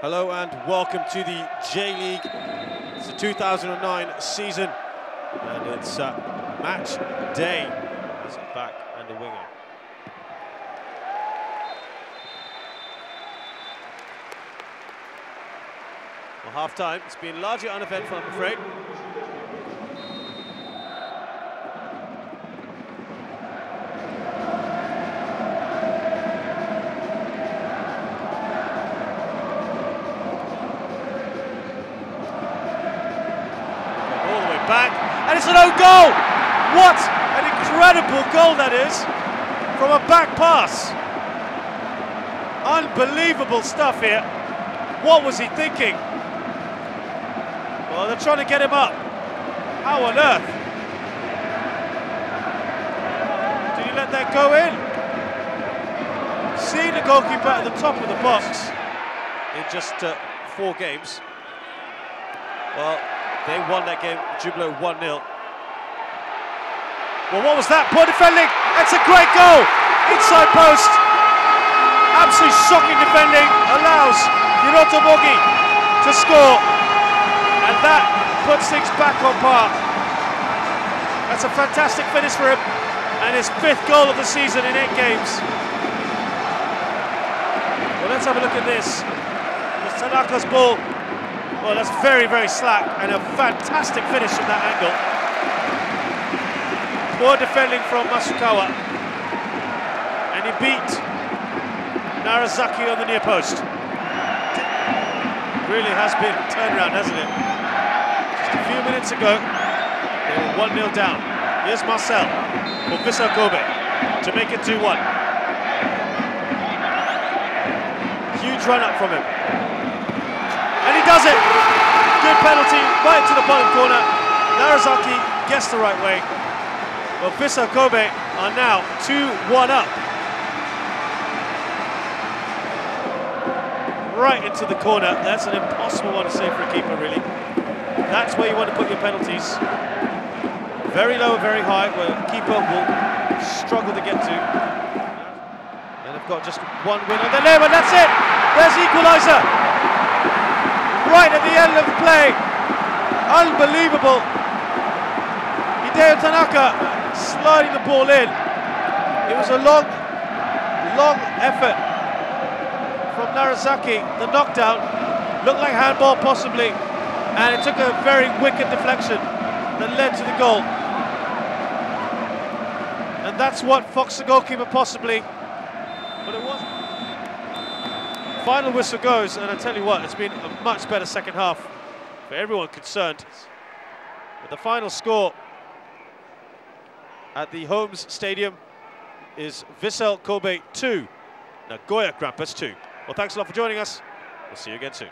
Hello and welcome to the J League. It's the 2009 season and it's uh, match day. He's a back and a winger. Well, half time, it's been largely uneventful, I'm afraid. Back, and it's an own goal! What an incredible goal that is from a back pass. Unbelievable stuff here. What was he thinking? Well, they're trying to get him up. How on earth? Did he let that go in? See the goalkeeper at the top of the box in just uh, four games. Well, they won that game, Jubilo 1-0. Well, what was that? Poor defending. That's a great goal. Inside post. Absolutely shocking defending. Allows Hiroto Bogi to score. And that puts things back on par. That's a fantastic finish for him. And his fifth goal of the season in eight games. Well, let's have a look at this. It's Tanaka's ball. Well, that's very, very slack and a fantastic finish from that angle. Poor defending from Masukawa. And he beat Narazaki on the near post. Really has been a turnaround, hasn't it? Just a few minutes ago, they were 1-0 down. Here's Marcel for Vissel Kobe to make it 2-1. Huge run-up from him. And he does it! Good penalty, right into the bottom corner. Narazaki gets the right way. Well, Vissel Kobe are now 2-1 up. Right into the corner. That's an impossible one to save for a keeper, really. That's where you want to put your penalties. Very low, very high, where the keeper will struggle to get to. And they've got just one win on name, and that's it! There's the equaliser! Right at the end of the play. Unbelievable. Hideo Tanaka sliding the ball in. It was a long, long effort from Narazaki. The knockdown looked like handball possibly, and it took a very wicked deflection that led to the goal. And that's what Fox the goalkeeper possibly, but it wasn't. Final whistle goes, and I tell you what, it's been a much better second half for everyone concerned. But the final score at the Home's Stadium is Vissel Kobe 2, Nagoya Grampus 2. Well, thanks a lot for joining us. We'll see you again soon.